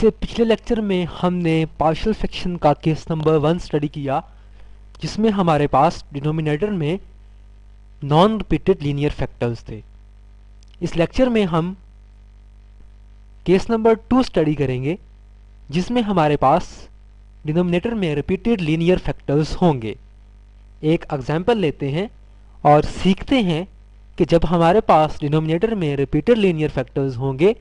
इससे पिछले लेक्चर में हमने पार्शियल फ्रैक्शन का केस नंबर वन स्टडी किया, जिसमें हमारे पास डिनोमिनेटर में नॉन रिपीटेड लीनियर फैक्टर्स थे। इस लेक्चर में हम केस नंबर टू स्टडी करेंगे, जिसमें हमारे पास डिनोमिनेटर में रिपीटेड लीनियर फैक्टर्स होंगे। एक एग्ज़ाम्पल लेते हैं और सीखते हैं कि जब हमारे पास डिनोमिनेटर में रिपीटेड लीनियर फैक्टर्स होंगे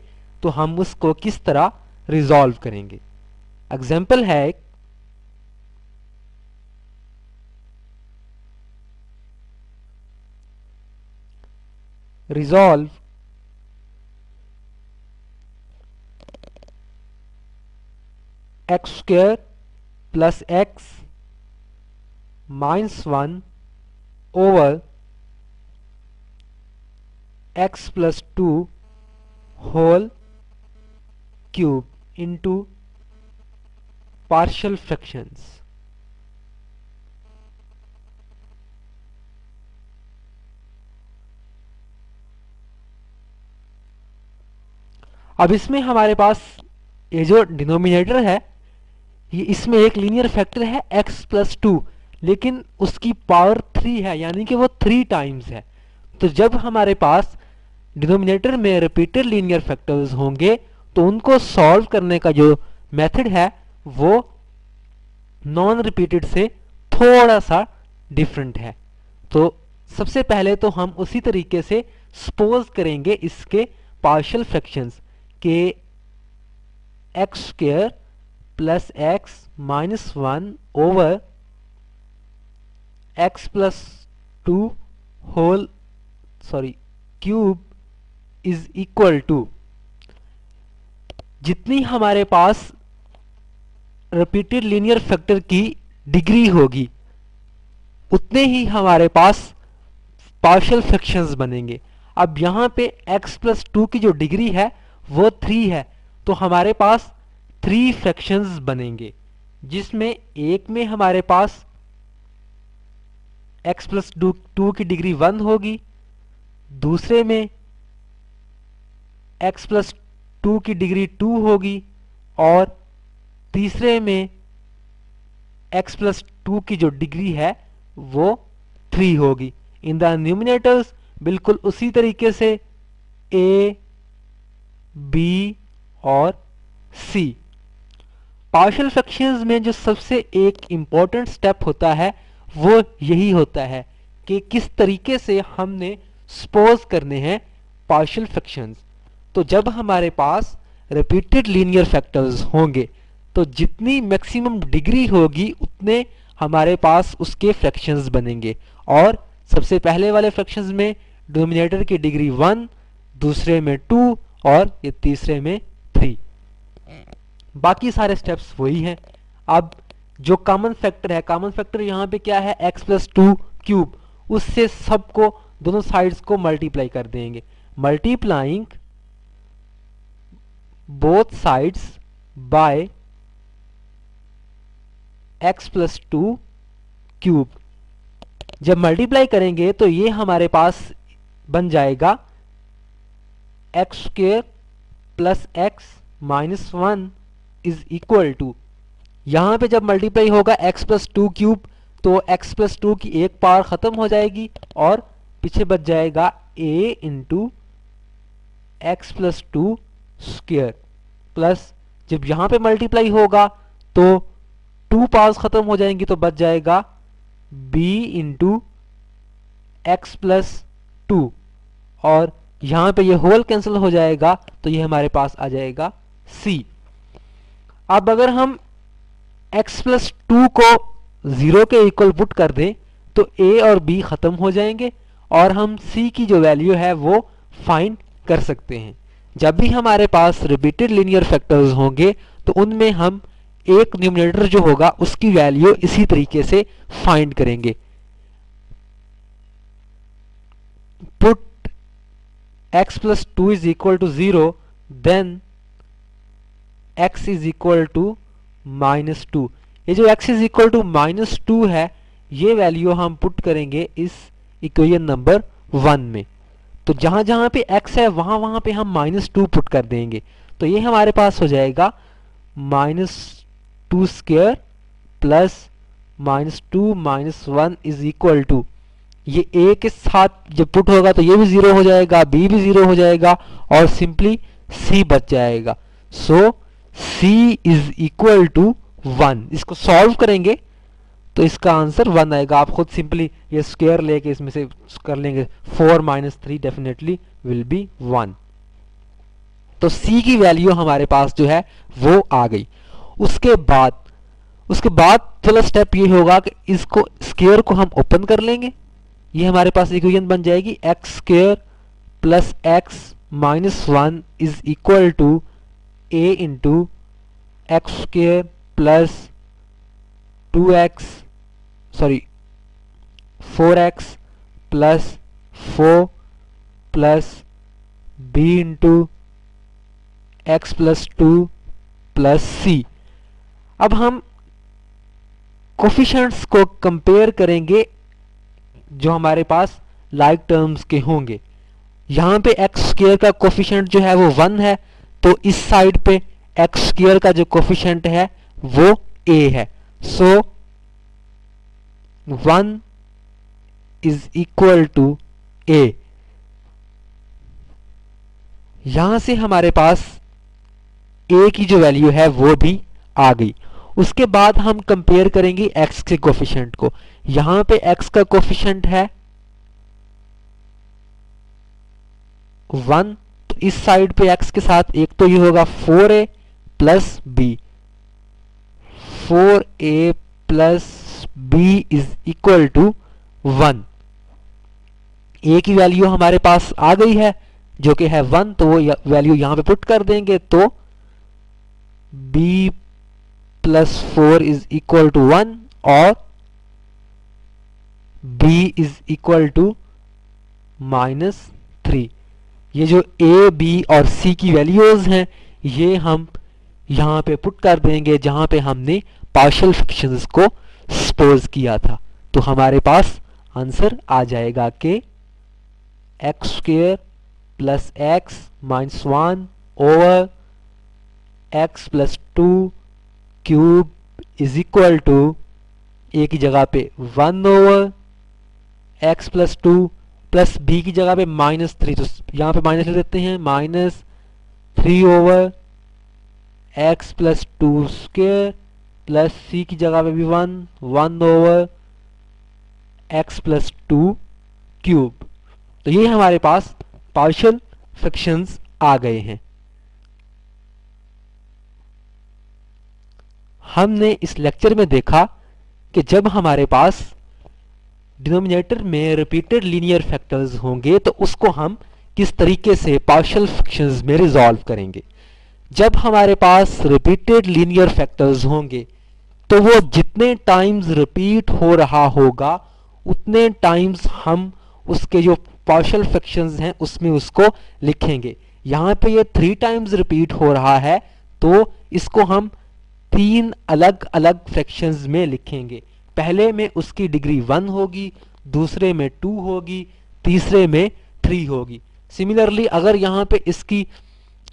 तो हम उसको किस तरह रिजॉल्व करेंगे। एग्ज़ाम्पल है resolve x square plus x minus one over x plus two whole cube into partial fractions अब इसमें हमारे पास ये जो डिनोमिनेटर है, ये इसमें एक लीनियर फैक्टर है x प्लस टू लेकिन उसकी पावर थ्री है, यानी कि वो थ्री टाइम्स है। तो जब हमारे पास डिनोमिनेटर में रिपीटेड लीनियर फैक्टर्स होंगे तो उनको सॉल्व करने का जो मेथड है, वो नॉन रिपीटेड से थोड़ा सा डिफरेंट है। तो सबसे पहले तो हम उसी तरीके से सपोज़ करेंगे इसके पार्शियल फ्रैक्शंस के x square plus x minus one over x plus two whole sorry cube is equal to जितनी हमारे पास रिपीटेड लीनियर फैक्टर की डिग्री होगी, उतने ही हमारे पास पार्शियल फ्रैक्शंस बनेंगे। अब यहाँ पे x प्लस टू की जो डिग्री है, वो थ्री है। तो हमारे पास थ्री फ्रैक्शंस बनेंगे, जिसमें एक में हमारे पास x प्लस टू की डिग्री वन होगी, दूसरे में x प्लस टू की डिग्री टू होगी और तीसरे में x प्लस टू की जो डिग्री है वो थ्री होगी। इन द न्यूमिनेटर्स बिल्कुल उसी तरीके से a, b और c पार्शियल फ्रैक्शंस में जो सबसे एक इंपॉर्टेंट स्टेप होता है वो यही होता है कि किस तरीके से हमने सपोज़ करने हैं पार्शियल फ्रैक्शंस। तो जब हमारे पास रिपीटेड लीनियर फैक्टर्स होंगे तो जितनी मैक्सिमम डिग्री होगी, उतने हमारे पास उसके फ्रैक्शंस बनेंगे। और सबसे पहले वाले फ्रैक्शंस में डोमिनेटर की डिग्री वन दूसरे में टू और ये तीसरे में थ्री बाकी सारे स्टेप्स वही हैं। अब जो कॉमन फैक्टर है कॉमन फैक्टर यहाँ पे क्या है? एक्स प्लस टू क्यूब उससे सबको, दोनों साइड्स को मल्टीप्लाई कर देंगे। Multiplying both sides by x plus two cube जब मल्टीप्लाई करेंगे तो ये हमारे पास बन जाएगा x square plus x minus one is equal to यहाँ पे जब मल्टीप्लाई होगा x प्लस टू क्यूब तो x प्लस टू की एक पावर खत्म हो जाएगी और पीछे बच जाएगा a into x plus two square plus जब यहाँ पे मल्टीप्लाई होगा तो टू पावर्स खत्म हो जाएँगी तो बच जाएगा b into x plus two और यहाँ पे ये होल कैंसिल हो जाएगा तो ये हमारे पास आ जाएगा c. अब अगर हम x प्लस टू को ज़ीरो के इक्वल पुट कर दें तो a और b खत्म हो जाएँगे, और हम c की जो वैल्यू है वो फाइंड कर सकते हैं। जब भी हमारे पास रिपीटेड लीनियर फैक्टर्स होंगे तो उनमें हम एक न्यूमिनेटर जो होगा, उसकी वैल्यू इसी तरीके से फाइंड करेंगे। Put x plus two is equal to zero then x is equal to minus two ये जो x is equal to minus two है, ये वैल्यू हम पुट करेंगे इस इक्वेशन नंबर वन में। तो जहाँ जहाँ पे x है, वहाँ वहाँ पे हम माइनस टू पुट कर देंगे। तो ये हमारे पास हो जाएगा minus two square plus minus two minus one is equal to ये ए के साथ जब पुट होगा तो ये भी ज़ीरो हो जाएगा बी भी ज़ीरो हो जाएगा और सिंपली सी बच जाएगा। So c is equal to one इसको सॉल्व करेंगे। तो इसका आंसर वन आएगा। आप खुद सिंपली ये स्क्वेयर लेके इसमें से कर लेंगे। Four minus three definitely will be one. तो c की वैल्यू हमारे पास जो है, वो आ गई। उसके बाद उसके बाद चलो स्टेप ये होगा कि इसको, स्क्वेयर को हम ओपन कर लेंगे। ये हमारे पास इक्वेशन बन जाएगी। X square plus x minus one is equal to a into x square plus two x sorry four x plus four plus b into x plus two plus c अब हम coefficients को compare करेंगे जो हमारे पास like terms के होंगे। यहाँ पे एक्स स्क्र का कोफिशंट जो है वो वन है तो इस साइड पे एक्स स्क्र का जो कोफिशेंट है वो ए है। So one is equal to a. यहाँ से हमारे पास ए की जो वैल्यू है, वो भी आ गई। उसके बाद हम कंपेयर करेंगे एक्स के कोफिशियंट को। यहाँ पे एक्स का कोफिशियंट है वन तो इस साइड पे एक्स के साथ एक तो ये होगा four a plus b. Four a plus b is equal to one a की वैल्यू हमारे पास आ गई है, जो कि है वन तो वो वैल्यू यहाँ पे पुट कर देंगे तो b plus four is equal to one और b is equal to minus three ये जो a, b और c की वैल्यूज़ हैं, ये हम यहाँ पे पुट कर देंगे, जहाँ पे हमने पार्शियल फ्रिक्शंस को सपोज़ किया था। तो हमारे पास आंसर आ जाएगा कि x square plus x minus one over x plus two cube is equal to A की जगह पे one over x plus two plus B की जगह पे माइनस थ्री तो यहाँ पे माइनस ले देते हैं। Minus three over x plus two square plus C की जगह पे भी one one over x plus two cube तो ये हमारे पास पार्शियल फ्रिक्शंस आ गए हैं। हमने इस लेक्चर में देखा कि जब हमारे पास डिनोमिनेटर में रिपीटेड लीनियर फैक्टर्स होंगे तो उसको हम किस तरीके से पार्शियल फ्रिक्शंस में रिजॉल्व करेंगे? जब हमारे पास रिपीटेड लीनियर फैक्टर्स होंगे तो वो जितने टाइम्स रिपीट हो रहा होगा, उतने टाइम्स हम उसके जो पार्शल फ्रैक्शंस हैं, उसमें उसको लिखेंगे। यहाँ पे ये थ्री टाइम्स रिपीट हो रहा है तो इसको हम तीन अलग अलग फ्रैक्शंस में लिखेंगे। पहले में उसकी डिग्री वन होगी, दूसरे में टू होगी, तीसरे में थ्री होगी। सिमिलरली अगर यहाँ पे इसकी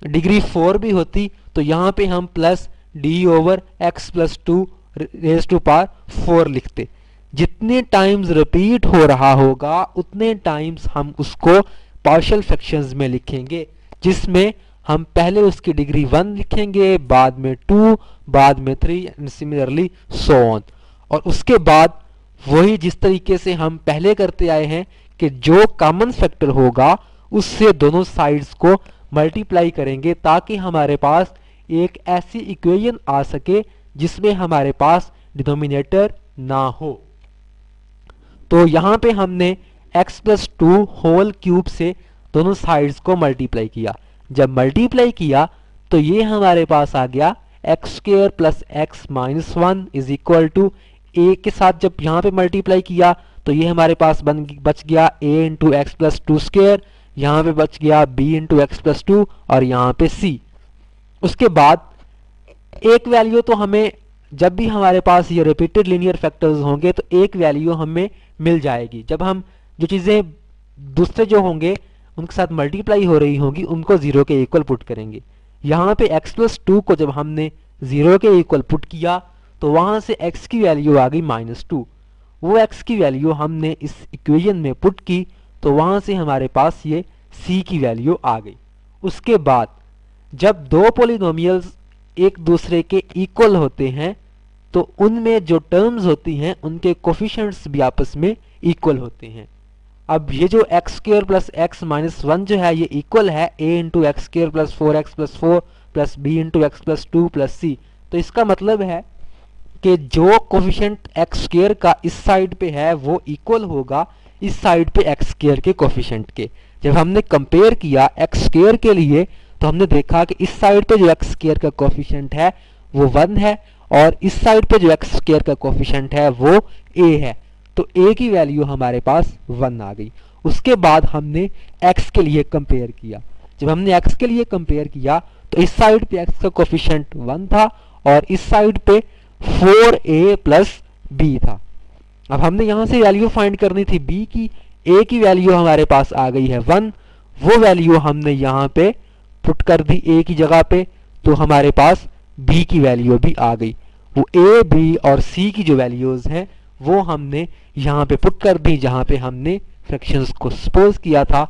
डिग्री फोर भी होती तो यहाँ पे हम plus D over x plus two raise to power four लिखते। जितने टाइम्स रिपीट हो रहा होगा, उतने टाइम्स हम उसको पार्शियल फ्रैक्शंस में लिखेंगे, जिसमें हम पहले उसकी डिग्री वन लिखेंगे, बाद में टू बाद में three and similarly so on और उसके बाद वही जिस तरीके से हम पहले करते आए हैं कि जो कॉमन फैक्टर होगा, उससे दोनों साइड्स को मल्टीप्लाई करेंगे, ताकि हमारे पास एक ऐसी इक्वेशन आ सके जिसमें हमारे पास डिनोमिनेटर ना हो। तो यहाँ पे हमने x plus two whole cube से दोनों साइड्स को मल्टीप्लाई किया। जब मल्टीप्लाई किया तो ये हमारे पास आ गया x square plus x minus one is equal to A के साथ जब यहाँ पे मल्टीप्लाई किया तो ये हमारे पास बन बच गया A into x plus two square यहाँ पे बच गया B into x plus two और यहाँ पे सी उसके बाद एक वैल्यू तो हमें जब भी हमारे पास ये रिपीटेड लीनियर फैक्टर्स होंगे तो एक वैल्यू हमें मिल जाएगी। जब हम जो चीज़ें दूसरे जो होंगे, उनके साथ मल्टीप्लाई हो रही होंगी, उनको ज़ीरो के इक्वल पुट करेंगे। यहाँ पे x प्लस टू को जब हमने ज़ीरो के इक्वल पुट किया तो वहाँ से x की वैल्यू आ गई माइनस टू वो x की वैल्यू हमने इस इक्वेशन में पुट की तो वहाँ से हमारे पास ये c की वैल्यू आ गई। उसके बाद, जब दो पोलिनोमियल्स एक दूसरे के इक्वल होते हैं तो उनमें जो टर्म्स होती हैं, उनके कोफिशेंट्स भी आपस में इक्वल होते हैं। अब ये जो x square plus x minus one जो है, ये इक्वल है A into x square plus four x plus four plus B into x plus two plus C तो इसका मतलब है कि जो कोफिशेंट एक्स स्क्र का इस साइड पे है, वो इक्वल होगा इस साइड पे एक्स स्क्र के कोफिशेंट के। जब हमने कंपेयर किया एक्स स्क्र के लिए तो हमने देखा कि इस साइड पे जो एक्स स्केयर का कोफिशेंट है, वो वन है और इस साइड पे जो एक्स स्क्र का कोफिशेंट है, वो ए है। तो ए की वैल्यू हमारे पास वन आ गई। उसके बाद हमने एक्स के लिए कंपेयर किया। जब हमने एक्स के लिए कंपेयर किया तो इस साइड पे एक्स का कोफिशेंट वन था और इस साइड पे फोर ए प्लस बी था। अब हमने यहाँ से वैल्यू फाइंड करनी थी बी की। ए की वैल्यू हमारे पास आ गई है वन। वो वैल्यू हमने यहाँ पे पुट कर दी ए की जगह पे तो हमारे पास बी की वैल्यू भी आ गई। वो ए बी और सी की जो वैल्यूज़ हैं, वो हमने यहाँ पे पुट कर दी, जहाँ पे हमने फ्रैक्शंस को सपोज़ किया था।